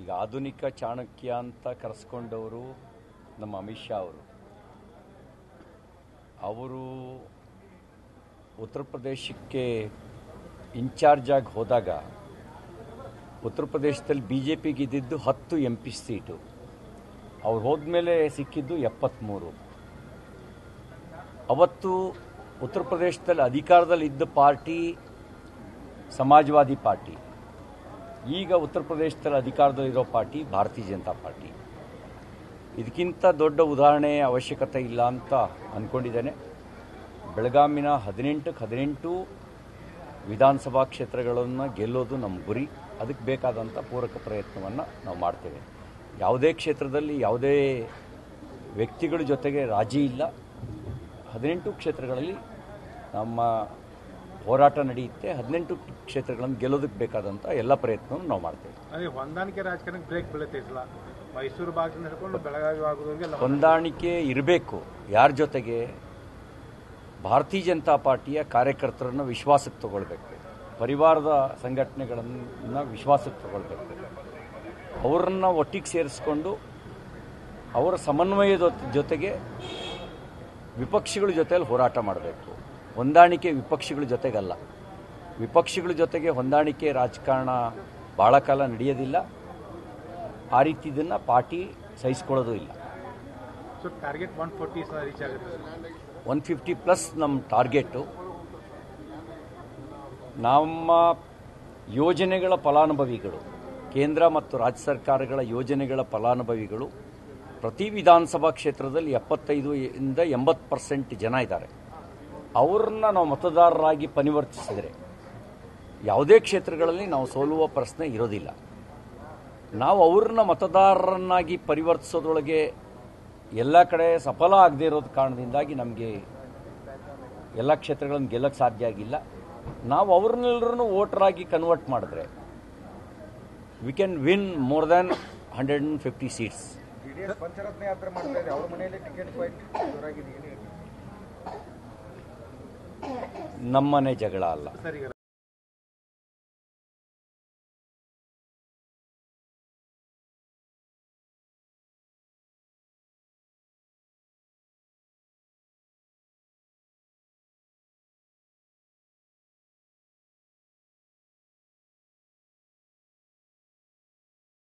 ಈಗ ಆಧುನಿಕ ಚಾಣಕ್ಯ ಅಂತ ಕರೆಸ್ಕೊಂಡವರು ನಮ್ಮ ಅಮಿತ್ ಶಾ ಅವರು. ಅವರು ಉತ್ತರ ಪ್ರದೇಶಕ್ಕೆ ಇನ್ಚಾರ್ಜ್ ಆಗಿ ಹೋದಾಗ ಉತ್ತರ ಪ್ರದೇಶದಲ್ಲಿ ಬಿ ಜೆ ಪಿಗೆ ಇದ್ದಿದ್ದು ಹತ್ತು ಎಂ ಪಿ ಸೀಟು. ಅವ್ರು ಹೋದ್ಮೇಲೆ ಸಿಕ್ಕಿದ್ದು ಎಪ್ಪತ್ತ್ಮೂರು ಅವತ್ತು ಉತ್ತರ ಪ್ರದೇಶದಲ್ಲಿ ಅಧಿಕಾರದಲ್ಲಿ ಇದ್ದ ಪಾರ್ಟಿ ಸಮಾಜವಾದಿ ಪಾರ್ಟಿ. ಈಗ ಉತ್ತರ ಪ್ರದೇಶದಲ್ಲಿ ಅಧಿಕಾರದಲ್ಲಿರೋ ಪಾರ್ಟಿ ಭಾರತೀಯ ಜನತಾ ಪಾರ್ಟಿ. ಇದಕ್ಕಿಂತ ದೊಡ್ಡ ಉದಾಹರಣೆ ಅವಶ್ಯಕತೆ ಇಲ್ಲ ಅಂತ ಅಂದ್ಕೊಂಡಿದ್ದೇನೆ ಬೆಳಗಾಮಿನ ಹದಿನೆಂಟಕ್ಕೆ ಹದಿನೆಂಟು ವಿಧಾನಸಭಾ ಕ್ಷೇತ್ರಗಳನ್ನು ಗೆಲ್ಲೋದು ನಮ್ಮ ಗುರಿ. ಅದಕ್ಕೆ ಬೇಕಾದಂಥ ಪೂರಕ ಪ್ರಯತ್ನವನ್ನು ನಾವು ಮಾಡ್ತೇವೆ. ಯಾವುದೇ ಕ್ಷೇತ್ರದಲ್ಲಿ ಯಾವುದೇ ವ್ಯಕ್ತಿಗಳ ಜೊತೆಗೆ ರಾಜಿ ಇಲ್ಲ. ಹದಿನೆಂಟು ಕ್ಷೇತ್ರಗಳಲ್ಲಿ ನಮ್ಮ ಹೋರಾಟ ನಡೆಯುತ್ತೆ ಹದಿನೆಂಟು ಕ್ಷೇತ್ರಗಳನ್ನು ಗೆಲ್ಲೋದಕ್ಕೆ ಬೇಕಾದಂಥ ಎಲ್ಲ ಪ್ರಯತ್ನವನ್ನು ನಾವು ಮಾಡ್ತೇವೆ. ಅದೇ ಹೊಂದಾಣಿಕೆ ರಾಜಕಾರಣಕ್ಕೆ ಬ್ರೇಕ್ ಬೀಳುತ್ತಿಲ್ಲ ಮೈಸೂರು ಭಾಗದಿಂದ ಹಿಡ್ಕೊಂಡು ಬೆಳಗಾವಿ ಭಾಗದವರೆಗೆ ಹೊಂದಾಣಿಕೆ ಇರಬೇಕು. ಯಾರ ಜೊತೆಗೆ? ಭಾರತೀಯ ಜನತಾ ಪಾರ್ಟಿಯ ಕಾರ್ಯಕರ್ತರನ್ನು ವಿಶ್ವಾಸಕ್ಕೆ ತಗೊಳ್ಬೇಕು. ಪರಿವಾರದ ಸಂಘಟನೆಗಳನ್ನು ವಿಶ್ವಾಸಕ್ಕೆ ತಗೊಳ್ಬೇಕು. ಅವರನ್ನು ಒಟ್ಟಿಗೆ ಸೇರಿಸ್ಕೊಂಡು ಅವರ ಸಮನ್ವಯದ ಜೊತೆಗೆ ವಿಪಕ್ಷಗಳ ಜೊತೆಯಲ್ಲಿ ಹೋರಾಟ ಮಾಡಬೇಕು. ಹೊಂದಾಣಿಕೆ ವಿಪಕ್ಷಗಳ ಜೊತೆಗಲ್ಲ. ವಿಪಕ್ಷಗಳ ಜೊತೆಗೆ ಹೊಂದಾಣಿಕೆ ರಾಜಕಾರಣ ಭಾಳ ಕಾಲ ನಡೆಯೋದಿಲ್ಲ. ಆ ರೀತಿ ಇದನ್ನು ಪಾರ್ಟಿ ಸಹಿಸ್ಕೊಳ್ಳೋದು ಇಲ್ಲ. ಟಾರ್ಗೆಟ್ ಒನ್ ಫೋರ್ಟಿ ರೀಚ್ ಆಗುತ್ತೆ ಒನ್ ಫಿಫ್ಟಿ ಪ್ಲಸ್ ನಮ್ಮ ಟಾರ್ಗೆಟು ನಮ್ಮ ಯೋಜನೆಗಳ ಫಲಾನುಭವಿಗಳು ಕೇಂದ್ರ ಮತ್ತು ರಾಜ್ಯ ಸರ್ಕಾರಗಳ ಯೋಜನೆಗಳ ಫಲಾನುಭವಿಗಳು ಪ್ರತಿ ವಿಧಾನಸಭಾ ಕ್ಷೇತ್ರದಲ್ಲಿ ಎಪ್ಪತ್ತೈದು ಇಂದ ಎಂಬತ್ತು ಪರ್ಸೆಂಟ್ ಜನ ಇದ್ದಾರೆ. ಅವ್ರನ್ನ ನಾವು ಮತದಾರರಾಗಿ ಪರಿವರ್ತಿಸಿದರೆ ಯಾವುದೇ ಕ್ಷೇತ್ರಗಳಲ್ಲಿ ನಾವು ಸೋಲುವ ಪ್ರಶ್ನೆ ಇರೋದಿಲ್ಲ. ನಾವು ಅವ್ರನ್ನ ಮತದಾರರನ್ನಾಗಿ ಪರಿವರ್ತಿಸೋದ್ರೊಳಗೆ ಎಲ್ಲ ಕಡೆ ಸಫಲ ಆಗದೇ ಇರೋದು ಕಾರಣದಿಂದಾಗಿ ನಮಗೆ ಎಲ್ಲ ಕ್ಷೇತ್ರಗಳನ್ನು ಗೆಲ್ಲಕ್ಕೆ ಸಾಧ್ಯ ಆಗಿಲ್ಲ. ನಾವು ಅವ್ರನ್ನೆಲ್ಲರೂ ವೋಟರಾಗಿ ಕನ್ವರ್ಟ್ ಮಾಡಿದ್ರೆ we can win more than hundred and fifty seats ನಮ್ಮನೆ ಜಗಳ ಅಲ್ಲ.